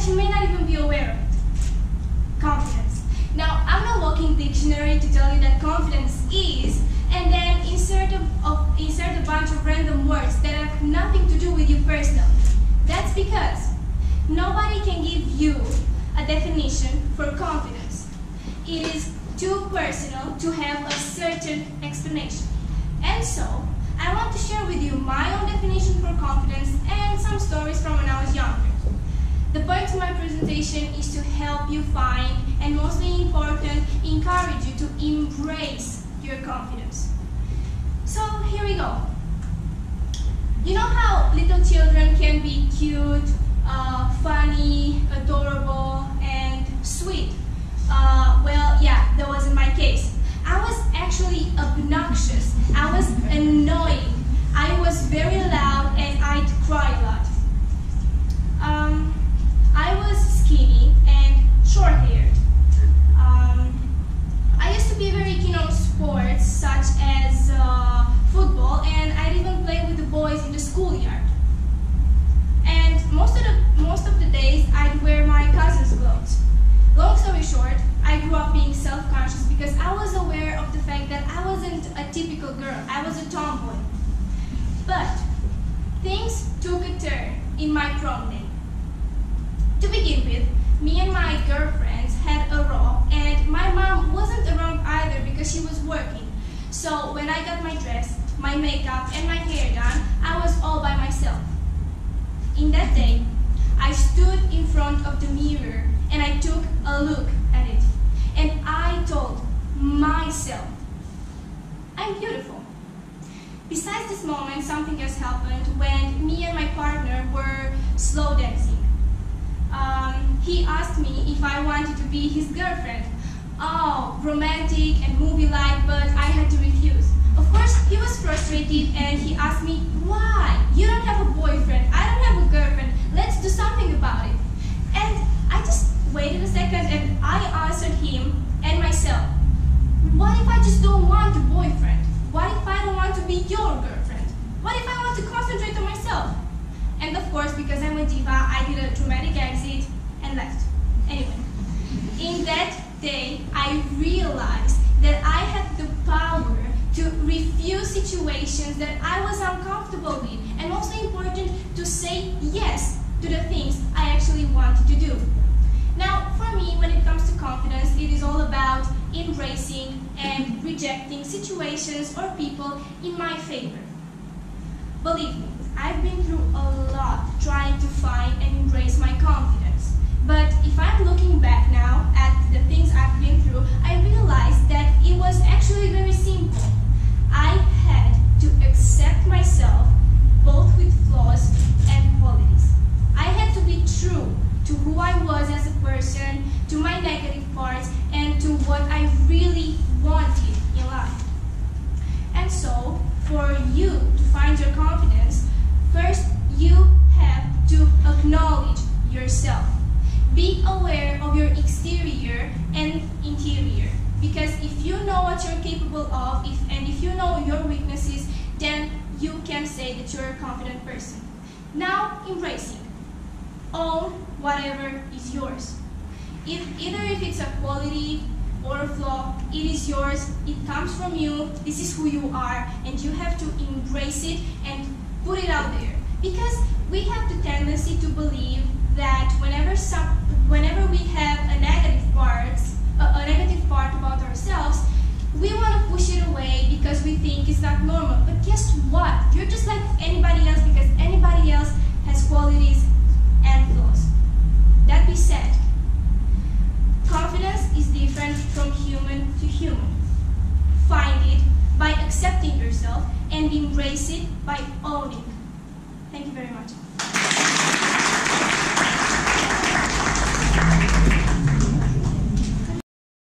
that you may not even be aware of. Confidence. Now, I'm not walking dictionary to tell you that confidence is, and then insert a, of, insert a bunch of random words that have nothing to do with you personally. That's because nobody can give you a definition for confidence. It is too personal to have a certain explanation. And so, I want to share with you my own definition for confidence and some stories from when I was younger. The point of my presentation is to help you find, and mostly important, encourage you to embrace your confidence. So here we go. You know how little children can be cute, uh, funny, adorable, and sweet? Uh, well, yeah, that wasn't my case. I was actually obnoxious. I was annoying. I was very loud and I'd cry a lot. Um, I was skinny and short-haired. Um, I used to be very keen on sports such as uh, football and I'd even play with the boys in the schoolyard. And most of the most of the days I'd wear my cousin's clothes. Long story short, I grew up being self-conscious because I was aware of the fact that I wasn't a typical girl. I was a tomboy. But things took a turn in my prom day. To begin with, me and my girlfriends had a row and my mom wasn't around either because she was working. So when I got my dress, my makeup and my hair done, I was all by myself. In that day, I stood in front of the mirror and I took a look at it. And I told myself, I'm beautiful. Besides this moment, something else happened when me and my partner were slow dancing. Um, he asked me if I wanted to be his girlfriend. Oh, romantic and movie-like, but I had to refuse. Of course, he was frustrated and he asked me, why? You don't have a boyfriend, I don't have a girlfriend, let's do something about it. And I just waited a second and I answered him and myself, what if I just don't want a boyfriend? What if I don't want to be your girlfriend? What if I want to concentrate on myself? And of course, because I'm a diva, I did a dramatic exit and left. Anyway, in that day, I realized that I had the power to refuse situations that I was uncomfortable with, and also important to say yes to the things I actually wanted to do. Now, for me, when it comes to confidence, it is all about embracing and rejecting situations or people in my favor. Believe me, I've been through a lot trying to find and embrace my confidence. But if I'm looking back now at the things I've been through, I realize that it was actually very simple. I had to accept myself both with flaws and qualities. I had to be true to who I was as a person, to my negative parts, and to what I really wanted in life. So, for you to find your confidence, first you have to acknowledge yourself. Be aware of your exterior and interior. Because if you know what you're capable of, if, and if you know your weaknesses, then you can say that you're a confident person. Now, embracing. Own whatever is yours. If, either if it's a quality or flaw, it is yours, it comes from you, this is who you are, and you have to embrace it and put it out there. Because we have the tendency to believe that whenever some, whenever we have a negative part, a, a negative part about ourselves, we want to push it away because we think it's not normal. But guess what? You're just like anybody else because anybody else has qualities and flaws. That be said, confidence is different from human to human. Find it by accepting yourself and it by owning. Thank you very much.